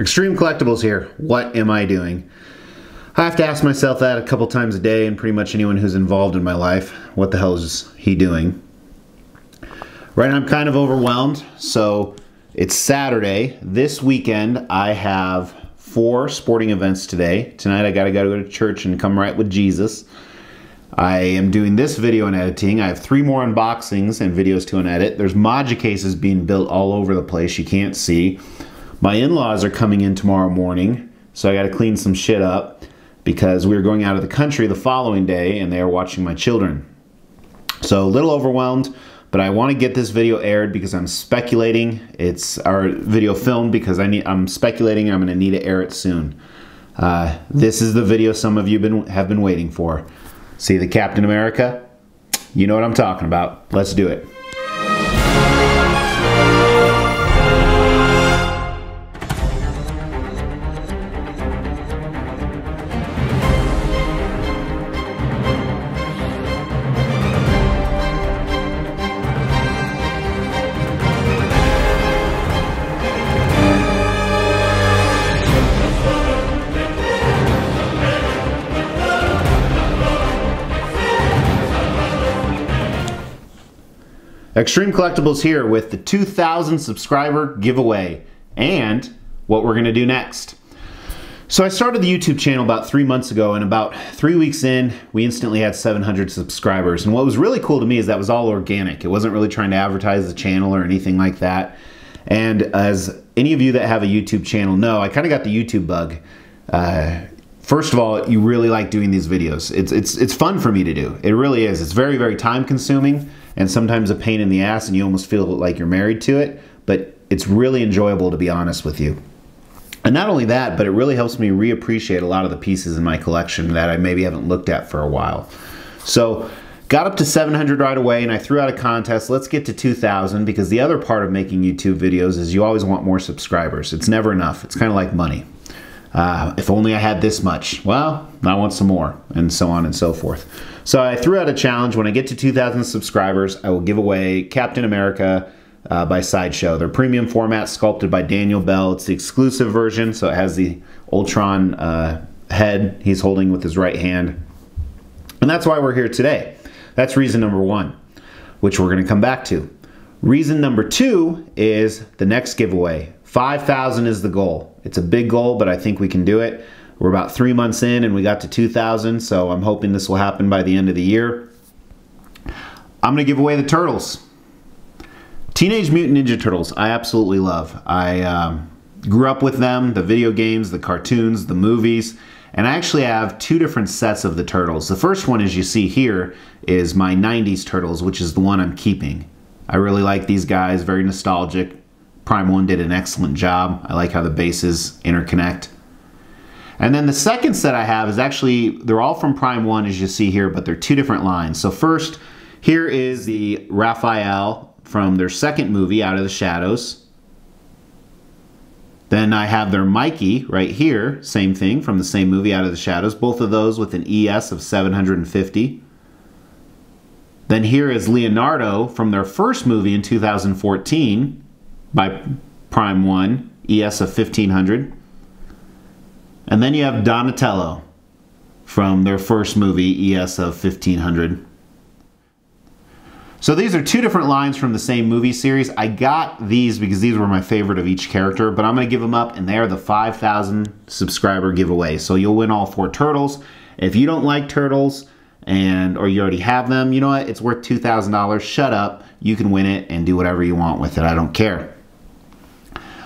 Extreme Collectibles here. What am I doing? I have to ask myself that a couple times a day, and pretty much anyone who's involved in my life. What the hell is he doing? Right now, I'm kind of overwhelmed. So it's Saturday. This weekend, I have four sporting events today. Tonight, I got to go to church and come right with Jesus. I am doing this video and editing. I have three more unboxings and videos to edit. There's Maja cases being built all over the place. You can't see. My in-laws are coming in tomorrow morning, so I got to clean some shit up because we are going out of the country the following day and they are watching my children. So a little overwhelmed, but I want to get this video aired because I'm speculating. It's our video filmed because I need. I'm speculating I'm going to need to air it soon. Uh, this is the video some of you been, have been waiting for. See the Captain America? You know what I'm talking about. Let's do it. Extreme Collectibles here with the 2,000 subscriber giveaway and what we're going to do next. So I started the YouTube channel about three months ago and about three weeks in, we instantly had 700 subscribers. And what was really cool to me is that was all organic. It wasn't really trying to advertise the channel or anything like that. And as any of you that have a YouTube channel know, I kind of got the YouTube bug. Uh, first of all, you really like doing these videos. It's, it's, it's fun for me to do. It really is. It's very, very time consuming and sometimes a pain in the ass and you almost feel like you're married to it, but it's really enjoyable to be honest with you. And not only that, but it really helps me reappreciate a lot of the pieces in my collection that I maybe haven't looked at for a while. So, got up to 700 right away and I threw out a contest. Let's get to 2,000 because the other part of making YouTube videos is you always want more subscribers. It's never enough. It's kind of like money. Uh, if only I had this much. Well, I want some more, and so on and so forth. So I threw out a challenge. When I get to 2,000 subscribers, I will give away Captain America uh, by Sideshow. Their premium format, sculpted by Daniel Bel. It's the exclusive version, so it has the Ultron uh, head he's holding with his right hand. And that's why we're here today. That's reason number one, which we're going to come back to. Reason number two is the next giveaway. 5,000 is the goal. It's a big goal, but I think we can do it. We're about three months in and we got to 2,000, so I'm hoping this will happen by the end of the year. I'm going to give away the Turtles. Teenage Mutant Ninja Turtles, I absolutely love. I um, grew up with them, the video games, the cartoons, the movies, and I actually have two different sets of the Turtles. The first one, as you see here, is my 90s Turtles, which is the one I'm keeping. I really like these guys, very nostalgic. Prime 1 did an excellent job. I like how the bases interconnect. And then the second set I have is actually, they're all from Prime 1 as you see here, but they're two different lines. So first, here is the Raphael from their second movie, Out of the Shadows. Then I have their Mikey right here, same thing from the same movie, Out of the Shadows. Both of those with an ES of 750. Then here is Leonardo from their first movie in 2014 by Prime 1, ES of 1500. And then you have Donatello from their first movie, ES of 1500. So these are two different lines from the same movie series. I got these because these were my favorite of each character, but I'm going to give them up, and they are the 5,000 subscriber giveaway. So you'll win all four turtles. If you don't like turtles, and or you already have them, you know what? It's worth $2,000. Shut up. You can win it and do whatever you want with it. I don't care.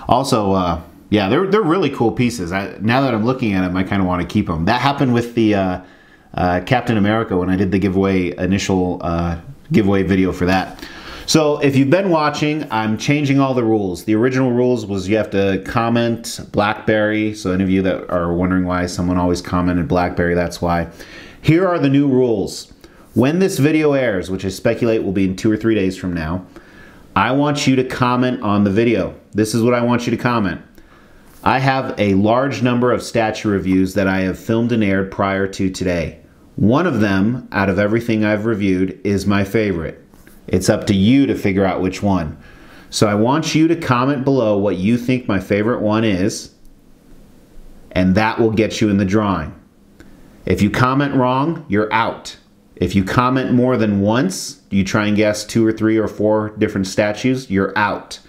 Also, uh, yeah, they're they're really cool pieces. I, now that I'm looking at them, I kind of want to keep them. That happened with the uh, uh, Captain America when I did the giveaway initial uh, giveaway video for that. So if you've been watching, I'm changing all the rules. The original rules was you have to comment BlackBerry. So any of you that are wondering why someone always commented BlackBerry, that's why. Here are the new rules. When this video airs, which I speculate will be in two or three days from now, I want you to comment on the video. This is what I want you to comment. I have a large number of statue reviews that I have filmed and aired prior to today. One of them, out of everything I've reviewed, is my favorite. It's up to you to figure out which one. So I want you to comment below what you think my favorite one is. and that will get you in the drawing. If you comment wrong, you're out. If you comment more than once, you try and guess two or three or four different statues, you're out.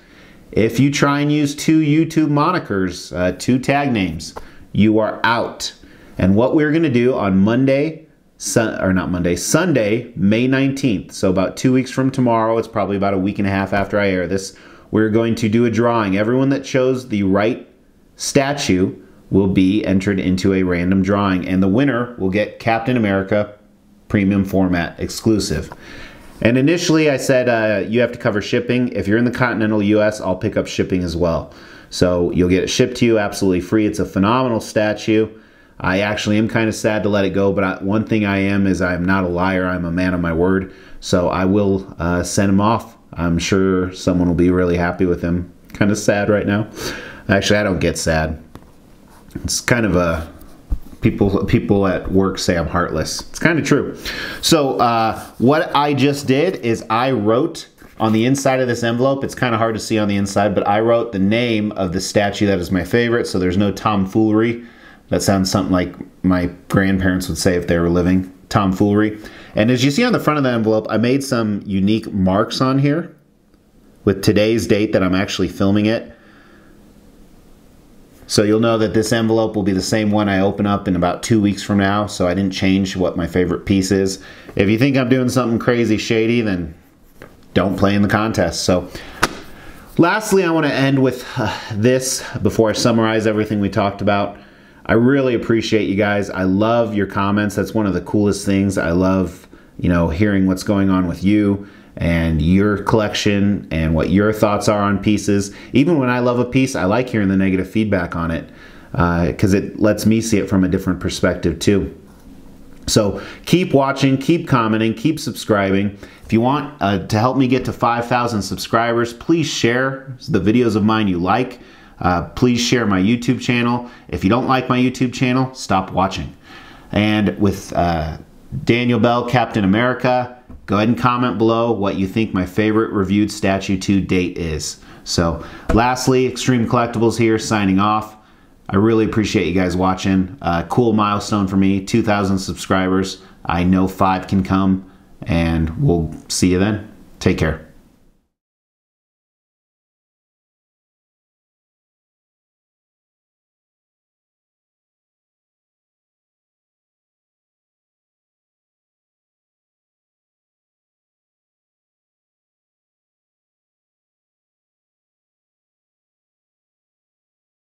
If you try and use two YouTube monikers, uh, two tag names, you are out. And what we're going to do on Monday, sun, or not Monday, Sunday, May 19th, so about two weeks from tomorrow, it's probably about a week and a half after I air this, we're going to do a drawing. Everyone that chose the right statue will be entered into a random drawing, and the winner will get Captain America premium format exclusive. And initially, I said uh, you have to cover shipping. If you're in the continental US, I'll pick up shipping as well. So you'll get it shipped to you absolutely free. It's a phenomenal statue. I actually am kind of sad to let it go, but I, one thing I am is I'm not a liar. I'm a man of my word. So I will uh, send him off. I'm sure someone will be really happy with him. Kind of sad right now. Actually, I don't get sad. It's kind of a people people at work say I'm heartless. It's kind of true. So uh, what I just did is I wrote on the inside of this envelope. It's kind of hard to see on the inside, but I wrote the name of the statue that is my favorite. So there's no tomfoolery. That sounds something like my grandparents would say if they were living. Tomfoolery. And as you see on the front of the envelope, I made some unique marks on here with today's date that I'm actually filming it. So you'll know that this envelope will be the same one I open up in about two weeks from now. So I didn't change what my favorite piece is. If you think I'm doing something crazy shady, then don't play in the contest. So lastly, I want to end with uh, this before I summarize everything we talked about. I really appreciate you guys. I love your comments. That's one of the coolest things. I love, you know, hearing what's going on with you and your collection and what your thoughts are on pieces. Even when I love a piece, I like hearing the negative feedback on it because uh, it lets me see it from a different perspective too. So keep watching, keep commenting, keep subscribing. If you want uh, to help me get to 5,000 subscribers, please share the videos of mine you like. Uh, please share my YouTube channel. If you don't like my YouTube channel, stop watching. And with uh, Daniel Bel, Captain America, Go ahead and comment below what you think my favorite reviewed statue to date is. So lastly, Extreme Collectibles here signing off. I really appreciate you guys watching. Uh, cool milestone for me, 2,000 subscribers. I know five can come and we'll see you then. Take care.